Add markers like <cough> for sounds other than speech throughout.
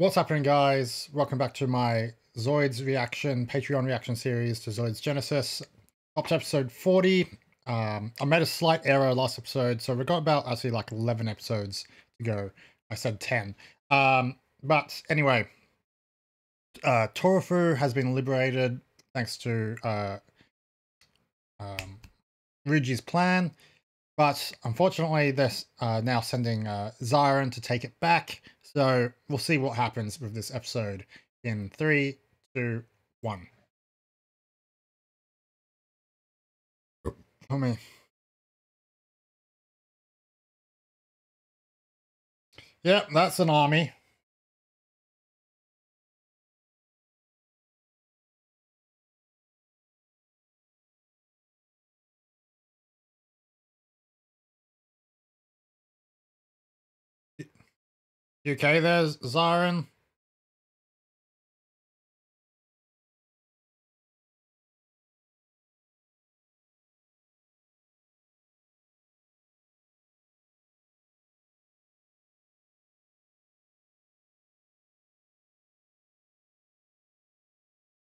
What's happening, guys? Welcome back to my Zoids reaction, Patreon reaction series to Zoids Genesis. Up to episode 40. Um, I made a slight error last episode, so we've got about actually like 11 episodes to go. I said 10. Um, but anyway, uh, has been liberated thanks to uh, um, Ryuji's plan. But unfortunately, they're uh, now sending uh, Zyron to take it back. So we'll see what happens with this episode in three, two, one. For me. Yep, that's an army. You okay there, Zyron?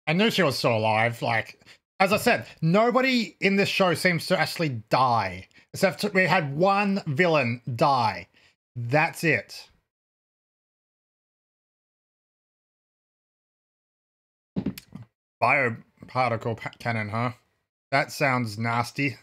I knew she was still alive. Like, as I said, nobody in this show seems to actually die. Except we had one villain die. That's it. Bioparticle cannon, huh? That sounds nasty.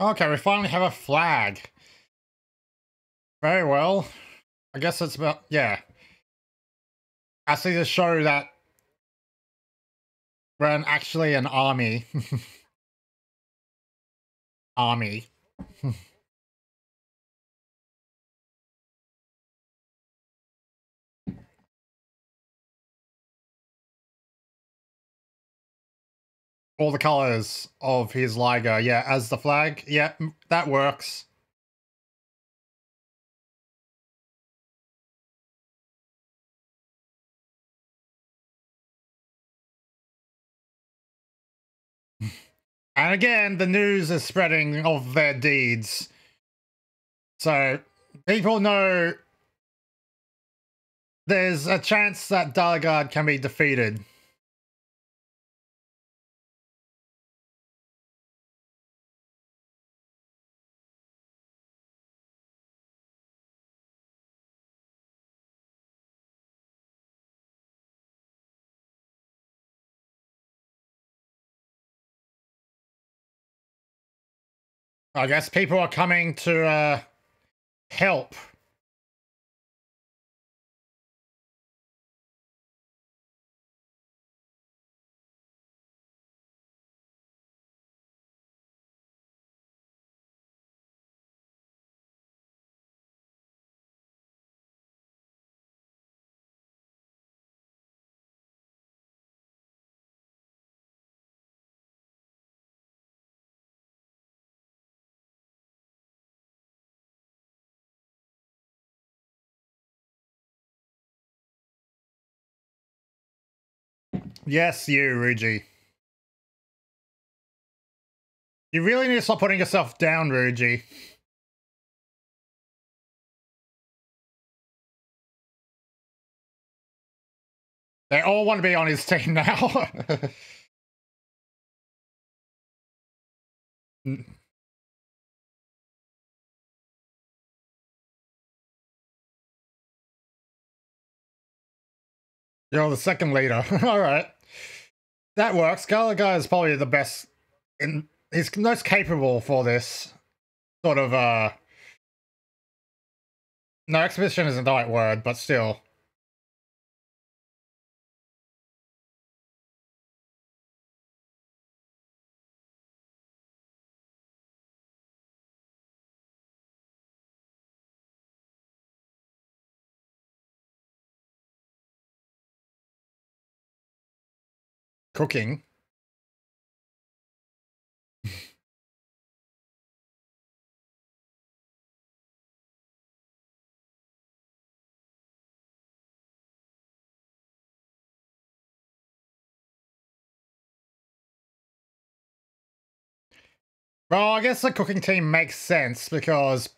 Okay, we finally have a flag. Very well. I guess it's about, yeah. I see the show that we're an, actually an army. <laughs> army. <laughs> all the colors of his Liger, yeah, as the flag. Yeah, that works. <laughs> And again, the news is spreading of their deeds. So people know there's a chance that Dalgard can be defeated. I guess people are coming to uh, help. Yes, you, Ryuji. You really need to stop putting yourself down, Ryuji. They all want to be on his team now. <laughs> You're the second leader. <laughs> All right. That works. Gallagher is probably the best in he's most capable for this sort of uh no exhibition isn't the right word, but still. Cooking. Well, I guess the cooking team makes sense because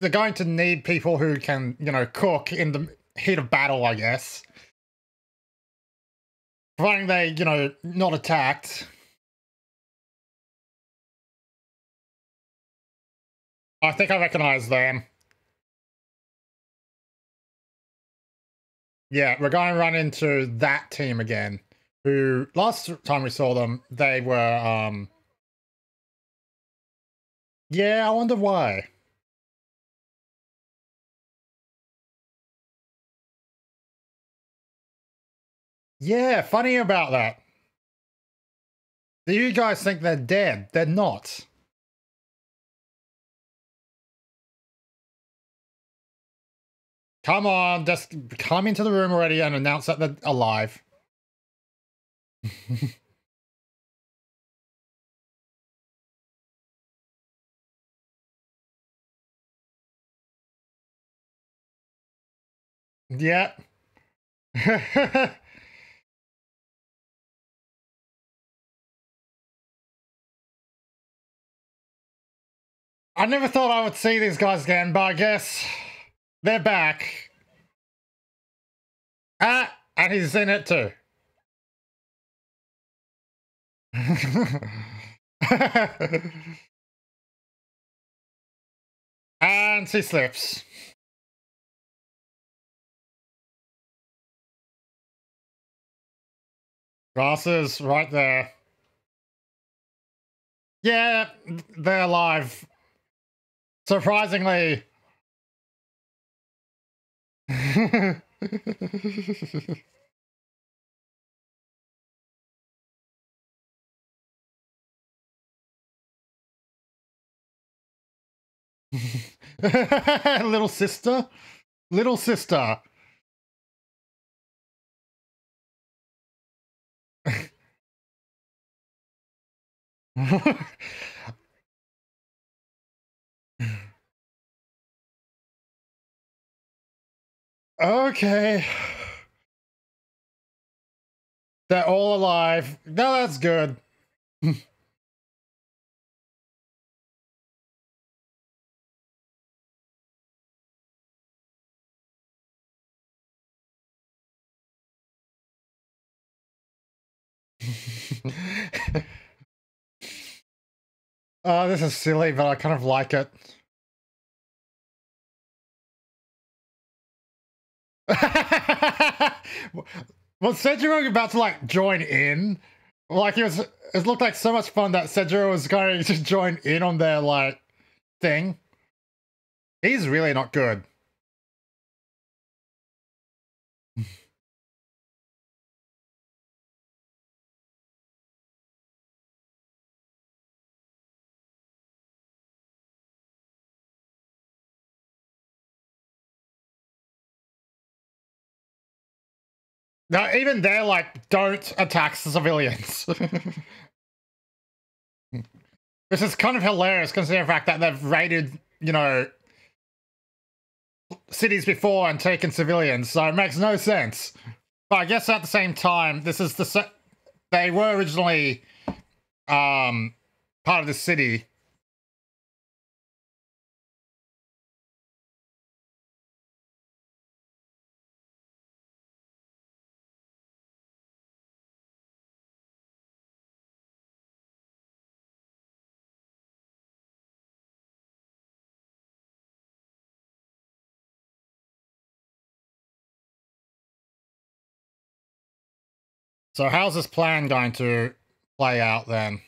they're going to need people who can, you know, cook in the heat of battle, I guess. Providing they, you know, not attacked. I think I recognize them. Yeah, we're going to run into that team again. Who, last time we saw them, they were, um... Yeah, I wonder why. Yeah, funny about that. Do you guys think they're dead? They're not. Come on, just come into the room already and announce that they're alive. <laughs> yeah. <laughs> I never thought I would see these guys again, but I guess they're back. Ah, and he's in it too. <laughs> and she slips. Glasses right there. Yeah, they're alive. Surprisingly. <laughs> Little sister? Little sister. <laughs> Okay. They're all alive. No, that's good. oh, <laughs> this is silly, but I kind of like it. Was Sejiro about to like join in? Like it was it looked like so much fun that Sejiro was going <laughs> to join in on their like thing. He's really not good. No, even they're like, don't attack the civilians. <laughs> this is kind of hilarious considering the fact that they've raided, you know, cities before and taken civilians, so it makes no sense. But I guess at the same time, this is the they were originally um part of the city So how's this plan going to play out then?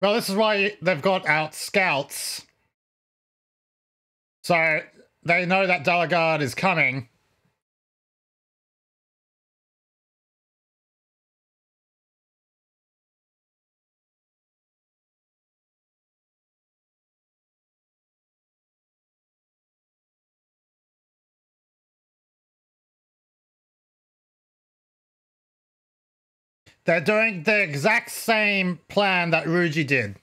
Well, this is why they've got out scouts. So they know that Delagarde is coming. They're doing the exact same plan that Ruji did.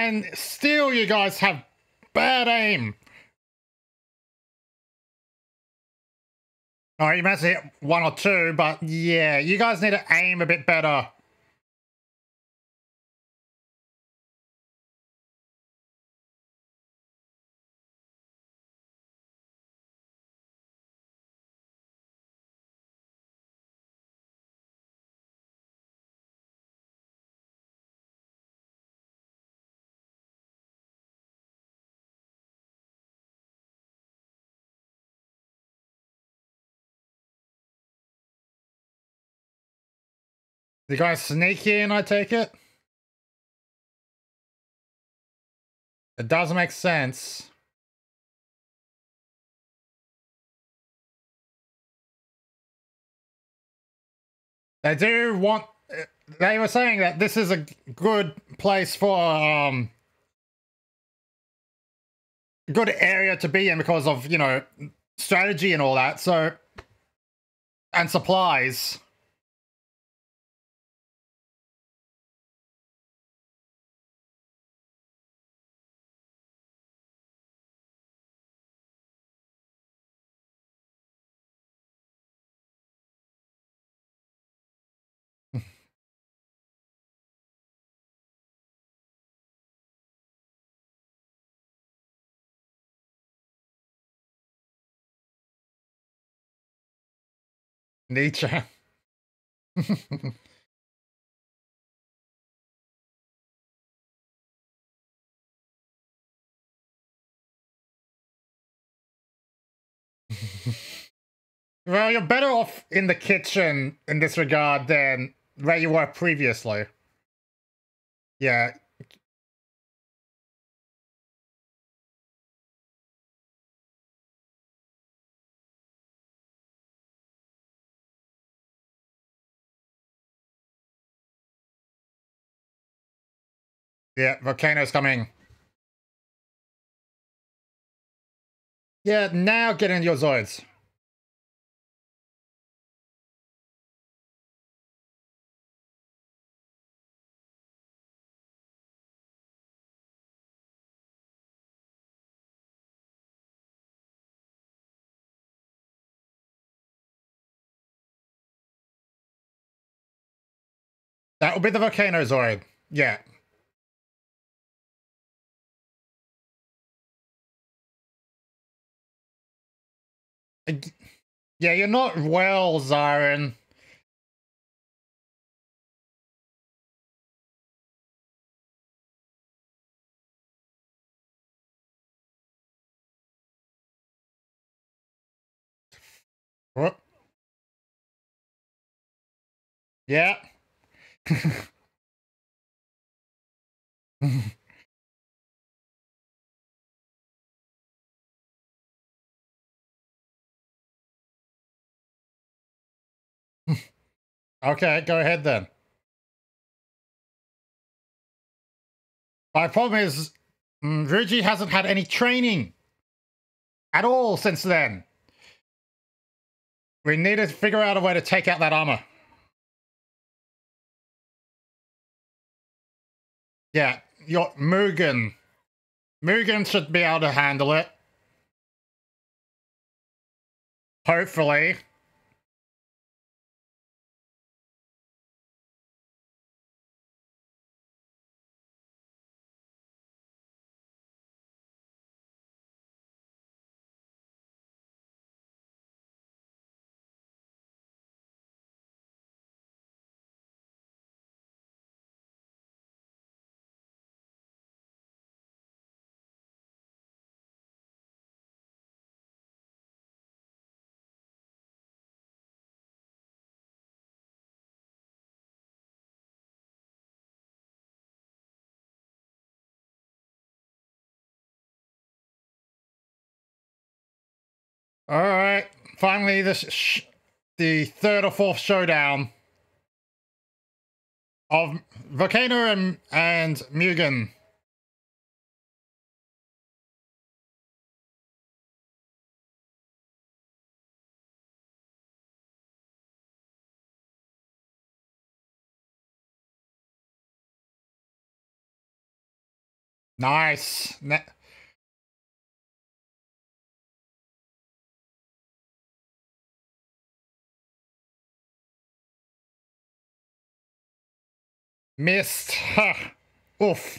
And still you guys have bad aim. Oh, you must hit one or two, but yeah, you guys need to aim a bit better. You guys sneak in, I take it? It does make sense. They do want... They were saying that this is a good place for... um good area to be in because of, you know, strategy and all that, so... And supplies. Nature. <laughs> well, you're better off in the kitchen in this regard than where you were previously. Yeah. Yeah, volcano's coming. Yeah, now get in your Zoids. That will be the volcano Zoid. Yeah. Uh, yeah, you're not well, Zarin. What? Yeah. <laughs> okay, go ahead then. My problem is, mm, Ruji hasn't had any training at all since then. We need to figure out a way to take out that armor. Yeah, your Mugen. Mugen should be able to handle it. Hopefully. All right, finally, this the third or fourth showdown of Volcano and and Mugen. Nice. Ne- Missed. Ha. Oof.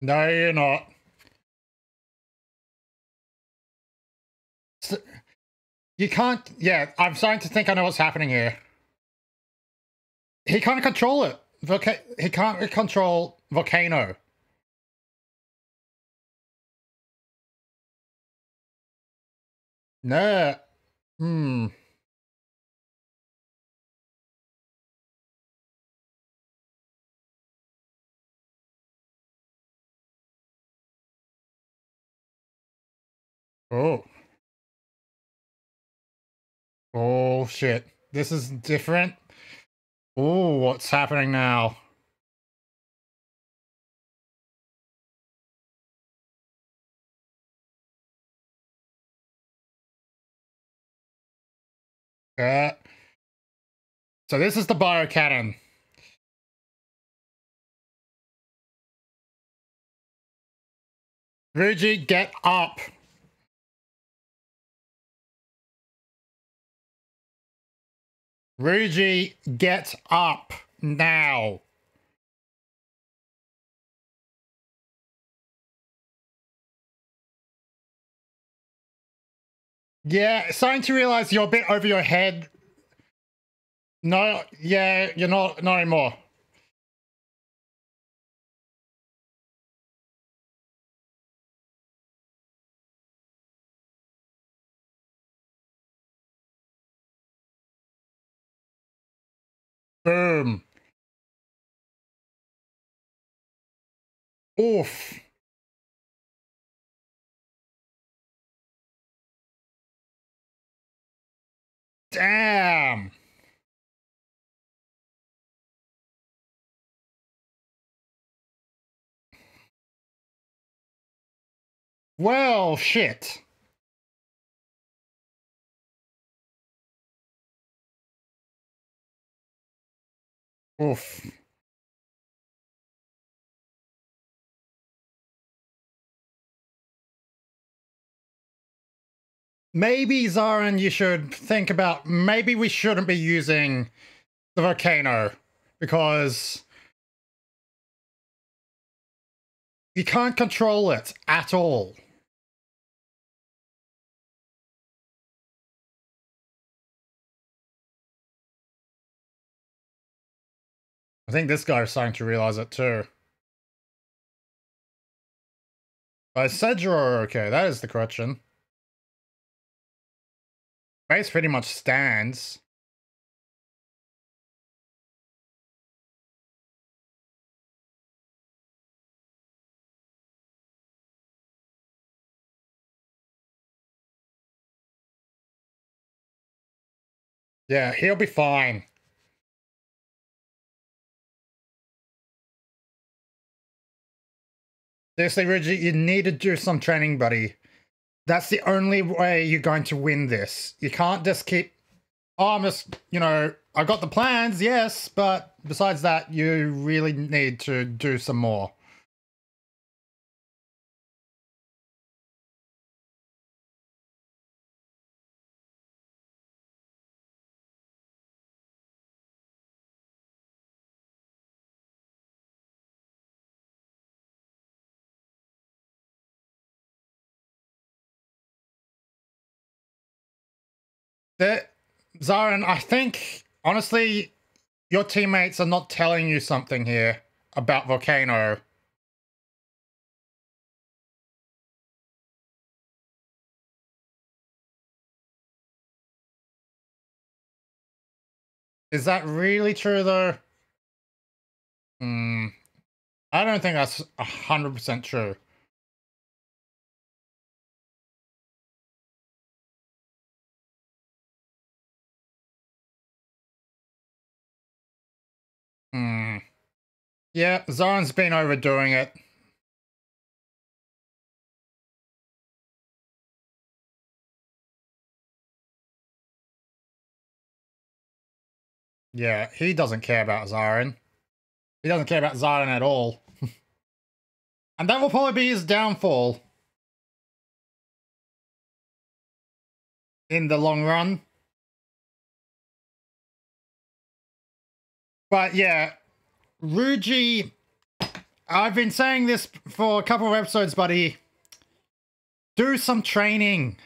No, you're not. You can't. Yeah, I'm starting to think I know what's happening here. He can't control it. Volca- he can't control Volcano. No. Hmm. Oh. Oh, shit. This is different. Oh, what's happening now? Uh, so this is the bio cannon. Ruji, get up. Ruji, get up now. Yeah, starting to realize you're a bit over your head. No, yeah, you're not, not anymore. Boom. Oof. Damn. Well, shit. Oof. Maybe, Zarin, you should think about maybe we shouldn't be using the volcano because you can't control it at all. I think this guy's starting to realize it too. I said you're okay. That is the question. Base pretty much stands. Yeah, he'll be fine. Seriously, Reggie, you need to do some training, buddy. That's the only way you're going to win this. You can't just keep, oh, I'm just, you know, I got the plans, yes, but besides that, you really need to do some more. that Zarin, I think honestly, your teammates are not telling you something here about Volcano. Is that really true, though? Hmm. I don't think that's 100% true. Hmm. Yeah, Zaren's been overdoing it. Yeah, he doesn't care about Zaren. He doesn't care about Zaren at all. <laughs> and that will probably be his downfall. In the long run. But yeah, Ruji, I've been saying this for a couple of episodes, buddy. Do some training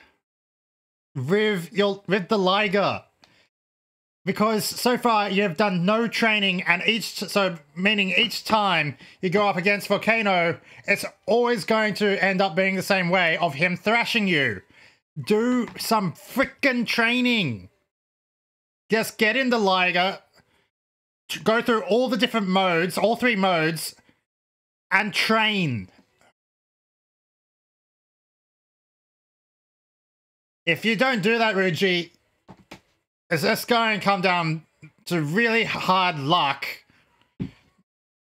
with your with the Liger. Because so far you have done no training and each so meaning each time you go up against volcano it's always going to end up being the same way of him thrashing you. Do some freaking training. Just get in the liger go through all the different modes all three modes and train if you don't do that ruji is this going to come down to really hard luck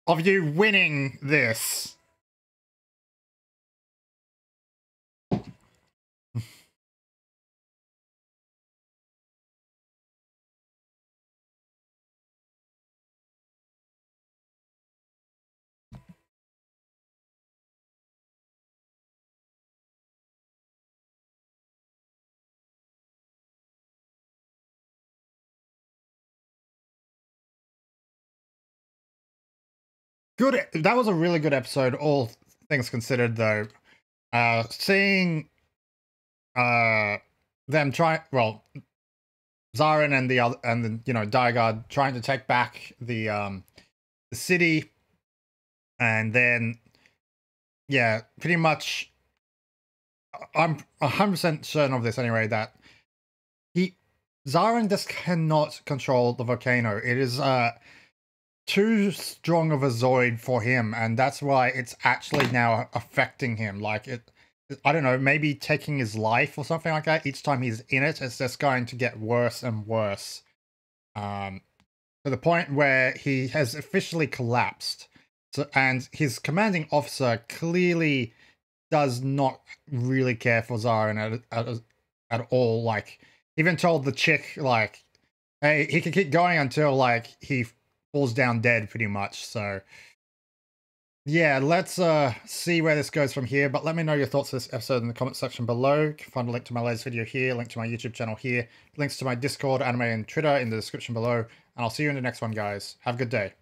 of you winning this? Good. That was a really good episode, all things considered. Though, uh, seeing uh them try well, Zarin and the other and the, you know Dygard trying to take back the um the city, and then yeah, pretty much. I'm hundred percent certain of this anyway. That he Zarin just cannot control the volcano. It is uh too strong of a Zoid for him, and that's why it's actually now affecting him. Like it, I don't know, maybe taking his life or something like that. Each time he's in it, it's just going to get worse and worse. Um, to the point where he has officially collapsed. So, and his commanding officer clearly does not really care for Zaren at, at, at all. Like, even told the chick, like, hey, he can keep going until, like, he falls down dead pretty much. So yeah, let's uh see where this goes from here. But let me know your thoughts this episode in the comment section below. You can find a link to my latest video here, link to my YouTube channel here, links to my Discord, anime, and Twitter in the description below. And I'll see you in the next one, guys. Have a good day.